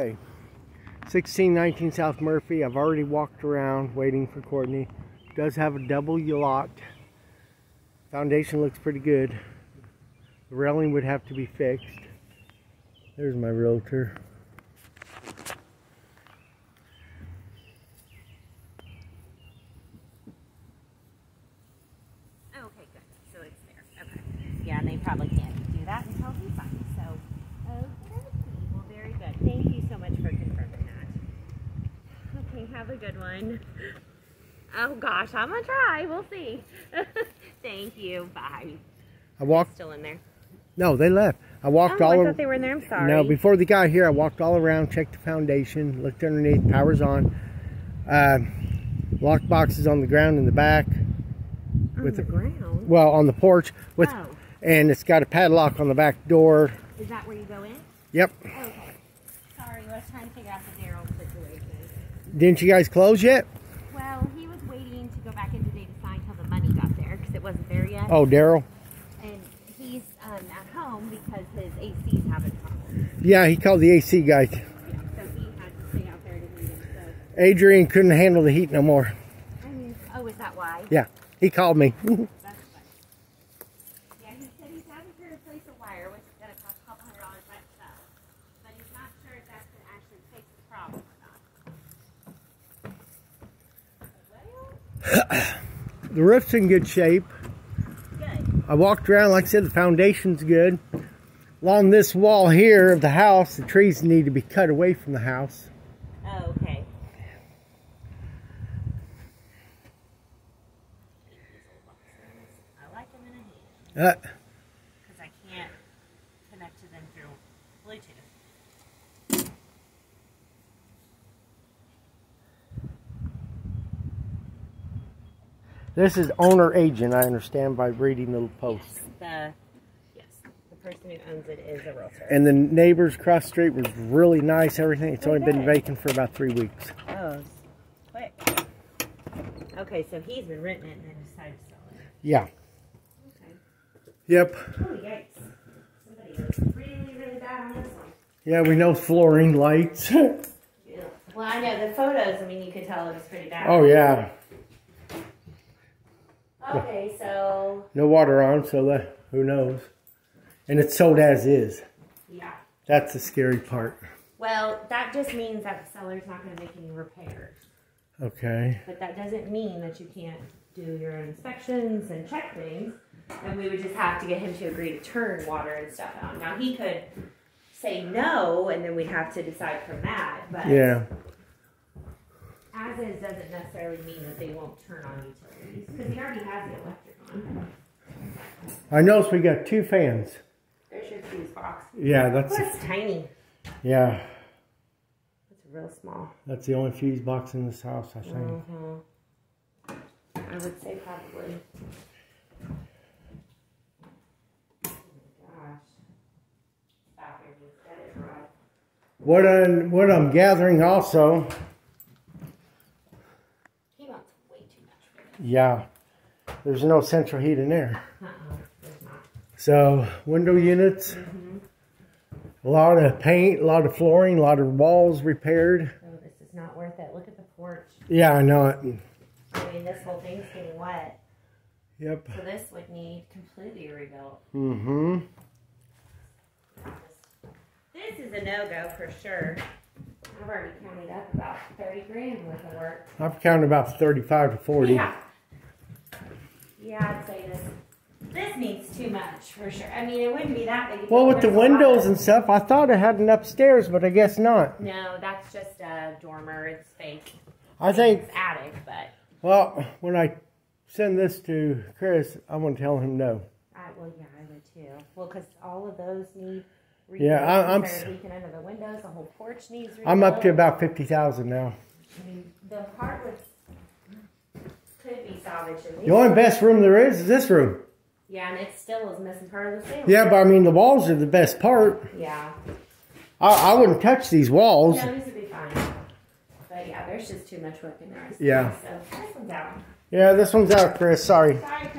Okay, 1619 South Murphy. I've already walked around waiting for Courtney. Does have a double yacht. Foundation looks pretty good. The railing would have to be fixed. There's my realtor. Oh, okay, good. So it's there. Okay. Yeah, and they probably can't do that until he signs. So, okay. Well, very good. Thank you so much for confirming that. Okay, have a good one. Oh gosh, I'm gonna try. We'll see. Thank you. Bye. I walked. Still in there. No, they left. I walked oh, all. I thought they were in there. I'm sorry. No, before they got here, I walked all around, checked the foundation, looked underneath, power's on. Uh, lock boxes on the ground in the back. on with the ground. Well, on the porch with, Oh. and it's got a padlock on the back door. Is that where you go in? Yep. Okay. Sorry, I was trying to figure out the Daryl situation. Didn't you guys close yet? Well, he was waiting to go back in today to sign till the money got there because it wasn't there yet. Oh, Daryl. And he's um, at home because his AC's having problems. Yeah, he called the AC guy. Yeah, so he had to stay out there to meet him. So, Adrian couldn't handle the heat no more. I mean, oh, is that why? Yeah, he called me. That's funny. Yeah, he said he's having to replace a wire, which is going to cost a couple hundred dollars by itself. But he's not sure if that's going to actually fix the problem or not. Well, the roof's in good shape. good. I walked around, like I said, the foundation's good. Along this wall here of the house, the trees need to be cut away from the house. Oh, okay. I like them in a hand Uh, because I can't connect to them through Bluetooth. This is owner agent, I understand by reading the post. Yes, the yes, the person who owns it is a realtor. And the neighbors across the street was really nice, everything. It's Oh, only been vacant for about three weeks. Oh, quick. Okay, so he's been renting it and then decided to sell it. Yeah. Okay. Yep. Holy yikes. Somebody really, really bad on this one. Yeah, we know flooring, lights. Yeah. Well, I know the photos. I mean, you could tell it was pretty bad. oh, yeah. Okay, so No water on, so who knows. And it's sold as is. yeah. That's the scary part. Well, that just means that the seller's not going to make any repairs. Okay. But that doesn't mean that you can't do your inspections and check things. And we would just have to get him to agree to turn water and stuff on. Now he could say no, and then we'd have to decide from that. But Yeah. As is doesn't necessarily mean that they won't turn on utilities because he already has the electric on. I noticed we got two fans. There's your fuse box. Yeah, that's That's tiny. yeah. It's real small. That's the only fuse box in this house, I think. Mhm. I would say probably. Oh my gosh. Bathroom needs better, right? What I what I'm gathering also, He wants way too much for yeah, there's no central heat in there. Uh-uh. So window units, a lot of paint, a lot of flooring, a lot of walls repaired. Oh, this is not worth it. Look at the porch. Yeah, I know it. I mean, this whole thing's getting wet. Yep. So this would need completely rebuilt. Mm-hmm. This is a no-go for sure. I've already counted up about 30 grand worth of work. I've counted about 35 to 40. Yeah. Yeah, I'd say this. This needs too much for sure. I mean, it wouldn't be that big. Well, with the was a lot. windows and stuff, I thought it had an upstairs, but I guess not. No, that's just a dormer. It's fake. I think, It's attic, but well, when I send this to Chris, I'm going to tell him no. I, well, yeah, I would too. Well, because all of those need. Yeah, I- I'm They're under the windows. The whole porch needs. I'm up to about 50,000 now. I mean, the part was could be salvaged. The only best room there is is this room. Yeah, and it still is missing part of the ceiling. Yeah, but I mean, the walls are the best part. Yeah. I, I wouldn't touch these walls. No, these would be fine. But yeah, there's just too much work in there. Yeah. So this one's out. Yeah, this one's out, Chris. Sorry. Sorry, Chris.